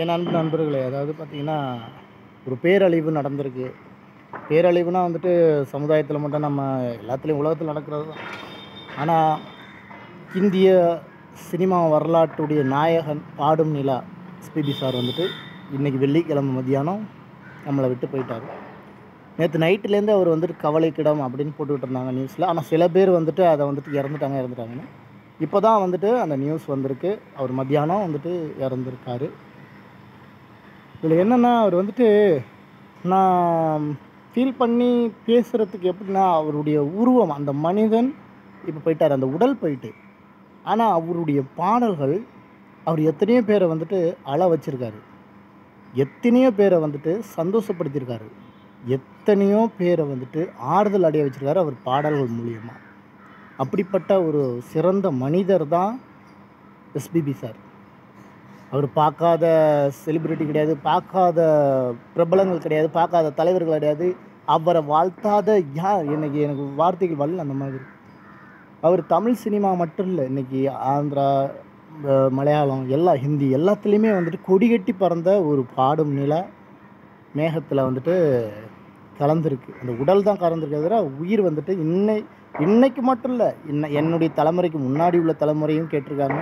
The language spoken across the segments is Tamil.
என் அன்பு நண்பர்களே அதாவது பார்த்திங்கன்னா ஒரு பேரழிவு நடந்திருக்கு. பேரழிவுனா வந்துட்டு சமுதாயத்தில் மட்டும் நம்ம எல்லாத்துலேயும் உலகத்தில் நடக்கிறது தான். ஆனால் இந்திய சினிமா வரலாற்றுடைய நாயகன் பாடும் நிலா எஸ்பிபி சார் வந்துட்டு இன்றைக்கி வெள்ளிக்கிழமை மத்தியானம் நம்மளை விட்டு போயிட்டார். நேற்று நைட்டுலேருந்து அவர் வந்துட்டு கவலைக்கிடம் அப்படின்னு போட்டுக்கிட்டு இருந்தாங்க நியூஸில் ஆனால் சில பேர் வந்துட்டு அதை வந்துட்டு இறந்துட்டாங்க இறந்துட்டாங்கன்னு. இப்போ தான் வந்துட்டு அந்த நியூஸ் வந்திருக்கு. அவர் மத்தியானம் வந்துட்டு இறந்துருக்காரு. இதில் என்னென்னா அவர் வந்துட்டு நான் ஃபீல் பண்ணி பேசுகிறதுக்கு எப்படின்னா அவருடைய உருவம் அந்த மனிதன் இப்போ போயிட்டார் அந்த உடல் போயிட்டு. ஆனால் அவருடைய பாடல்கள் அவர் எத்தனையோ பேரை வந்துட்டு அழ வச்சுருக்காரு. எத்தனையோ பேரை வந்துட்டு சந்தோஷப்படுத்தியிருக்காரு. எத்தனையோ பேரை வந்துட்டு ஆறுதல் அடைய வச்சுருக்காரு அவர் பாடல்கள் மூலியமாக அப்படிப்பட்ட ஒரு சிறந்த மனிதர் தான் எஸ்பிபி சார். அவர் பார்க்காத செலிப்ரிட்டி கிடையாது பார்க்காத பிரபலங்கள் கிடையாது பார்க்காத தலைவர்கள் கிடையாது. அவரை வாழ்த்தாத யார்? எனக்கு எனக்கு வார்த்தைகள் வரல அந்த மாதிரி. அவர் தமிழ் சினிமா மட்டும் இல்லை இன்றைக்கி ஆந்திரா மலையாளம் எல்லா ஹிந்தி எல்லாத்துலேயுமே வந்துட்டு கொடிகட்டி பறந்த ஒரு பாடும் நிலை மேகத்தில் வந்துட்டு கலந்துருக்கு. அந்த உடல் தான் கலந்துருக்கே தவிர உயிர் வந்துட்டு இன்னை இன்னைக்கு மட்டும் இல்லை இன்ன என்னுடைய தலைமுறைக்கு முன்னாடி உள்ள தலைமுறையும் கேட்டிருக்காங்க.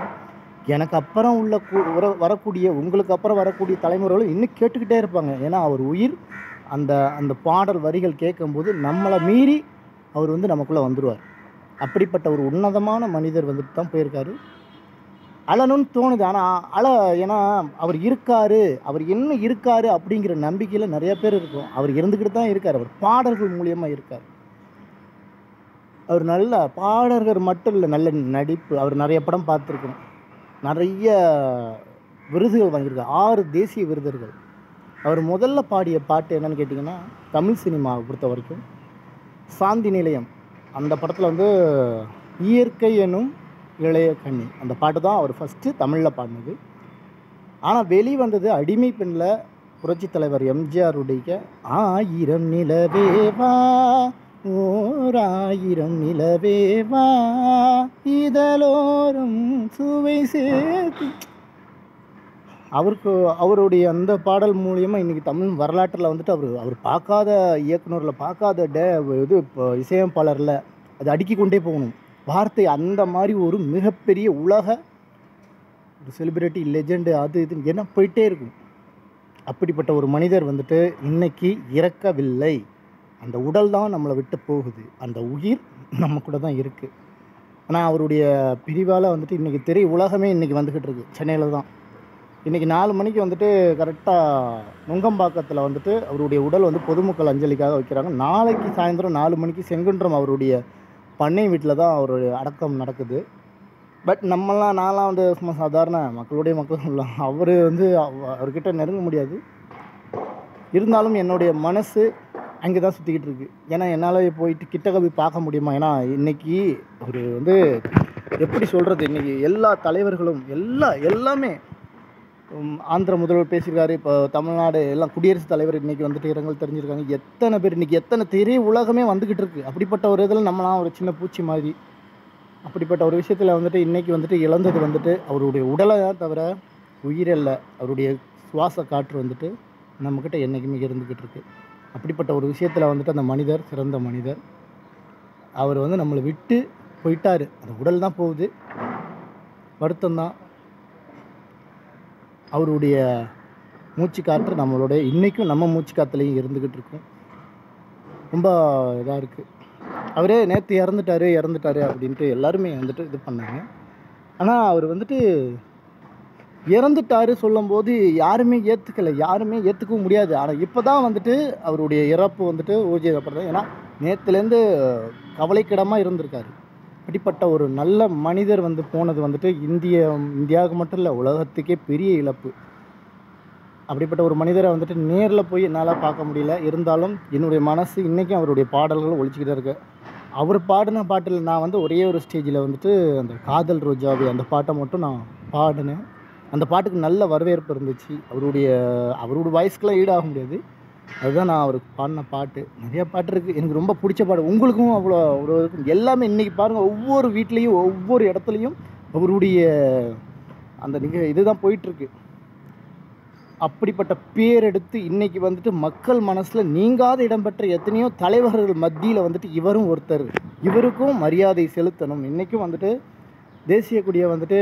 எனக்கு அப்புறம் உள்ள வர- வரக்கூடிய உங்களுக்கு அப்புறம் வரக்கூடிய தலைமுறைகளும் இன்னும் கேட்டுக்கிட்டே இருப்பாங்க. ஏன்னா அவர் உயிர் அந்த அந்த பாடல் வரிகள் கேட்கும்போது நம்மளை மீறி அவர் வந்து நமக்குள்ளே வந்துடுவார் அப்படிப்பட்ட ஒரு உன்னதமான மனிதர் வந்துட்டு தான் போயிருக்காரு. அழணும்னு தோணுது. ஆனால் அழ ஏன்னா அவர் இருக்கார். அவர் என்ன இருக்கார் அப்படிங்கிற நம்பிக்கையில் நிறைய பேர் இருக்கும். அவர் இருந்துக்கிட்டு தான் இருக்கார். அவர் பாடல்கள் மூலியமாக இருக்கார். அவர் நல்ல பாடகர் மட்டும் இல்லை நல்ல நடிப்பு. அவர் நிறைய படம் பார்த்துருக்கோம். நிறைய விருதுகள் வாங்கியிருக்கார். ஆறு தேசிய விருதுகள். அவர் முதல்ல பாடிய பாட்டு என்னன்னு கேட்டிங்கன்னா தமிழ் சினிமாவை பொறுத்த வரைக்கும். சாந்தி நிலையம். அந்த படத்தில் வந்து இயற்கை எனும் இளைய கண்ணி. அந்த பாட்டு தான் அவர் ஃபஸ்ட்டு தமிழில் பாடினது. ஆனால் வெளி வந்தது அடிமை பெண்ணில் புரட்சித் தலைவர் எம்ஜிஆருடைய ஆயிரம் நிலவேவா ஓ ஓராயிரம் நிலவேவா இதழோரம் சுவை சேர்த்து. அவருக்கு அவருடைய அந்த பாடல் மூலியமாக இன்றைக்கி தமிழ் வரலாற்றில் வந்துட்டு அவர் அவர் பார்க்காத இயக்குனரில் பார்க்காத டே இது இப்போ இசையமைப்பாளரில் அது அடுக்கி கொண்டே போகணும். வார்த்தை அந்த மாதிரி ஒரு மிகப்பெரிய உலக ஒரு செலிபிரிட்டி லெஜெண்டு அது இது என்ன போயிட்டே இருக்கும். அப்படிப்பட்ட ஒரு மனிதர் வந்துட்டு இன்னைக்கு இறக்கவில்லை. அந்த உடல் தான் நம்மளை விட்டு போகுது. அந்த உயிர் நம்ம கூட தான் இருக்குது ஆனால் அவருடைய பிரிவால் வந்துட்டு இன்றைக்கி திரை உலகமே இன்றைக்கி வந்துக்கிட்டு இருக்கு. சென்னையில் தான். இன்றைக்கி நாலு மணிக்கு வந்துட்டு கரெக்டாக நுங்கம்பாக்கத்தில் வந்துட்டு அவருடைய உடல் வந்து பொதுமக்கள் அஞ்சலிக்காக வைக்கிறாங்க. நாளைக்கு சாயந்தரம் நாலு மணிக்கு செங்குன்றம் அவருடைய பண்ணை வீட்டில் தான் அவருடைய அடக்கம் நடக்குது. பட் நம்மலாம் நான்லாம் வந்து சும்மா சாதாரண மக்களுடைய மக்கள் அவர் வந்து அவ- அவர்கிட்ட நெருங்க முடியாது. இருந்தாலும் என்னுடைய மனசு அங்கே தான் சுற்றிக்கிட்டு இருக்குது ஏன்னா என்னால் போயிட்டு கிட்டக்க போய் பார்க்க முடியுமா? ஏன்னா இன்றைக்கி ஒரு வந்து எப்படி சொல்கிறது இன்றைக்கி எல்லா தலைவர்களும் எல்லா எல்லாமே ஆந்திர முதல்வர் பேசியிருக்காரு. இப்போ தமிழ்நாடு எல்லாம் குடியரசுத் தலைவர் இன்றைக்கி வந்துட்டு இரங்கல் தெரிஞ்சிருக்காங்க. எத்தனை பேர் இன்றைக்கி எத்தனை திரை உலகமே வந்துக்கிட்டு இருக்குது அப்படிப்பட்ட ஒரு இதில் நம்மளாம் ஒரு சின்ன பூச்சி மாதிரி. அப்படிப்பட்ட ஒரு விஷயத்தில் வந்துட்டு இன்னைக்கு வந்துட்டு இழந்தது வந்துட்டு அவருடைய உடலை தான் தவிர உயிரல்ல. அவருடைய சுவாச காற்று வந்துட்டு நம்மக்கிட்ட என்றைக்குமே இருந்துக்கிட்டு இருக்குது அப்படிப்பட்ட ஒரு விஷயத்தில் வந்துட்டு அந்த மனிதர் சிறந்த மனிதர். அவர் வந்து நம்மளை விட்டு போயிட்டார். அந்த உடல் தான் போகுது. வருத்தம் தான். அவருடைய மூச்சு காற்று நம்மளுடைய இன்றைக்கும் நம்ம மூச்சு காற்றுலையும் இருந்துக்கிட்டு இருக்கும். ரொம்ப இதாக இருக்குது அவரே நேற்று இறந்துட்டாரு இறந்துட்டாரு அப்படின்ட்டு எல்லாருமே வந்துட்டு இது பண்ணாங்க. ஆனால் அவர் வந்துட்டு இறந்துட்டாரு சொல்லும்போது யாருமே ஏற்றுக்கலை யாருமே ஏற்றுக்கவும் முடியாது. ஆனால் இப்போ தான் வந்துட்டு அவருடைய இறப்பு வந்துட்டு ஊர்ஜிதப்படுறது ஏன்னா நேற்றுலேருந்து கவலைக்கிடமாக இருந்திருக்காரு. அப்படிப்பட்ட ஒரு நல்ல மனிதர் வந்து போனது வந்துட்டு இந்திய இந்தியாவுக்கு மட்டும் இல்லை உலகத்துக்கே பெரிய இழப்பு. அப்படிப்பட்ட ஒரு மனிதரை வந்துட்டு நேரில் போய் என்னால் பார்க்க முடியல. இருந்தாலும் என்னுடைய மனசு இன்றைக்கும் அவருடைய பாடல்கள் ஒழிச்சிக்கிட்டே இருக்கு. அவர் பாடின பாட்டில் நான் வந்து ஒரே ஒரு ஸ்டேஜில் வந்துட்டு அந்த காதல் ரோஜாவி அந்த பாட்டை மட்டும் நான் பாடினேன். அந்த பாட்டுக்கு நல்ல வரவேற்பு இருந்துச்சு. அவருடைய அவரோட வாய்ஸ்க்கெலாம் ஈடாக முடியாது. அதுதான் நான் அவருக்கு பாடின பாட்டு. நிறையா பாட்டு இருக்குது எனக்கு ரொம்ப பிடிச்ச பாட்டு உங்களுக்கும் அவ்வளோ அவ்வளோ இருக்கும் எல்லாமே இன்றைக்கி பாருங்கள் ஒவ்வொரு வீட்லேயும் ஒவ்வொரு இடத்துலையும் அவருடைய அந்த நிக இதுதான் போயிட்டுருக்கு. அப்படிப்பட்ட பேர் எடுத்து இன்றைக்கி வந்துட்டு மக்கள் மனசில் நீங்காத இடம்பெற்ற எத்தனையோ தலைவர்கள் மத்தியில் வந்துட்டு இவரும் ஒருத்தர். இவருக்கும் மரியாதை செலுத்தணும். இன்றைக்கும் வந்துட்டு தேசிய கொடியை வந்துட்டு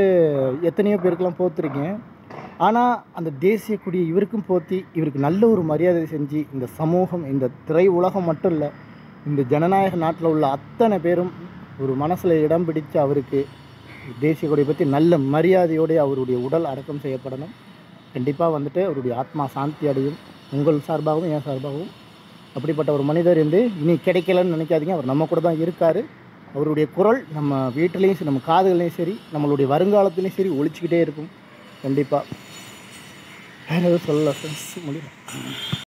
எத்தனையோ பேருக்கெல்லாம் போத்திருக்கேன். ஆனால் அந்த தேசிய கொடியை இவருக்கும் போத்தி இவருக்கு நல்ல ஒரு மரியாதை செஞ்சு இந்த சமூகம் இந்த திரை உலகம் மட்டும் இல்லை இந்த ஜனநாயக நாட்டில் உள்ள அத்தனை பேரும் ஒரு மனசில் இடம் பிடிச்சு அவருக்கு தேசிய கொடியை பற்றி நல்ல மரியாதையோடு அவருடைய உடல் அடக்கம் செய்யப்படணும். கண்டிப்பாக வந்துட்டு அவருடைய ஆத்மா சாந்தி அடையும். உங்கள் சார்பாகவும் என் சார்பாகவும் அப்படிப்பட்ட ஒரு மனிதர் வந்து இனி கிடைக்கலன்னு நினைக்காதீங்க. அவர் நம்ம கூட தான் இருக்கார். அவருடைய குரல் நம்ம வீட்டிலையும் சரி நம்ம காதுகள்லையும் சரி நம்மளுடைய வருங்காலத்துலேயும் சரி ஒழிச்சிக்கிட்டே இருக்கும். கண்டிப்பாக வேறு எதுவும் சொல்லலாம் ஃப்ரெண்ட்ஸ் முடியல.